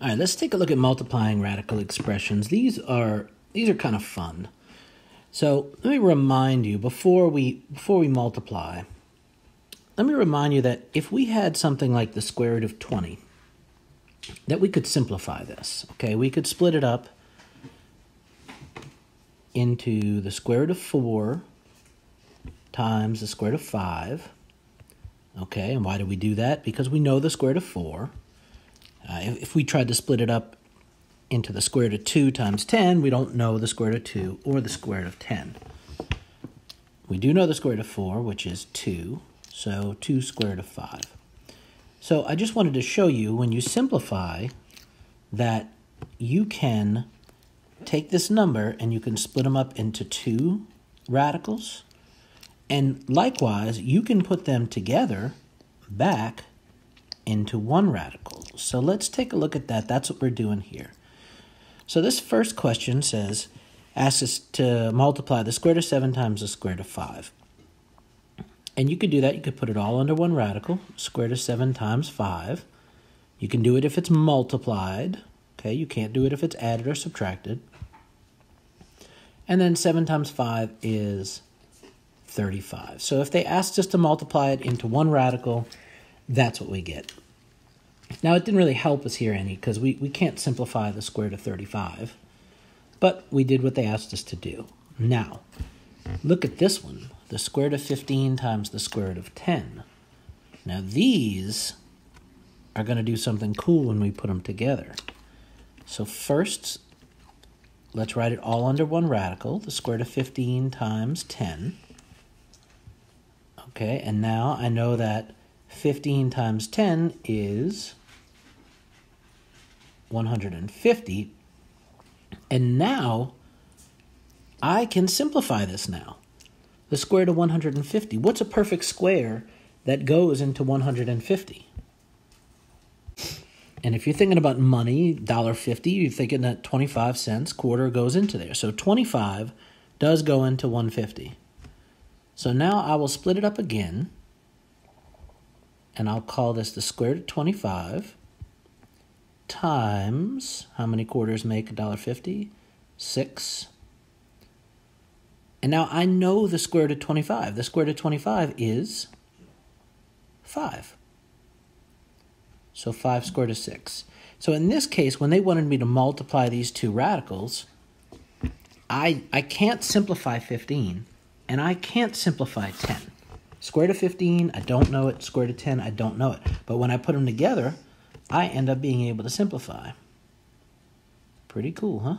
All right, let's take a look at multiplying radical expressions. These are these are kind of fun. So let me remind you before we before we multiply. Let me remind you that if we had something like the square root of 20, that we could simplify this. Okay, we could split it up into the square root of 4 times the square root of 5. Okay, and why do we do that? Because we know the square root of 4. Uh, if, if we tried to split it up into the square root of 2 times 10, we don't know the square root of 2 or the square root of 10. We do know the square root of 4, which is 2, so 2 square root of 5. So I just wanted to show you when you simplify that you can take this number and you can split them up into two radicals. And likewise, you can put them together back into one radical. So let's take a look at that. That's what we're doing here. So this first question says, asks us to multiply the square root of 7 times the square root of 5. And you could do that. You could put it all under one radical, square root of 7 times 5. You can do it if it's multiplied. Okay, you can't do it if it's added or subtracted. And then 7 times 5 is 35. So if they asked us to multiply it into one radical, that's what we get. Now, it didn't really help us here any because we, we can't simplify the square root of 35, but we did what they asked us to do. Now, look at this one, the square root of 15 times the square root of 10. Now, these are going to do something cool when we put them together. So first, let's write it all under one radical, the square root of 15 times 10. Okay, and now I know that 15 times 10 is 150. And now I can simplify this now. The square root of 150. What's a perfect square that goes into 150? And if you're thinking about money, $1.50, you're thinking that 25 cents quarter goes into there. So 25 does go into 150. So now I will split it up again and I'll call this the square root of 25 times, how many quarters make $1.50? 6. And now I know the square root of 25. The square root of 25 is 5. So 5 squared is 6. So in this case, when they wanted me to multiply these two radicals, I, I can't simplify 15, and I can't simplify 10. Square to 15, I don't know it. Square to 10, I don't know it. But when I put them together, I end up being able to simplify. Pretty cool, huh?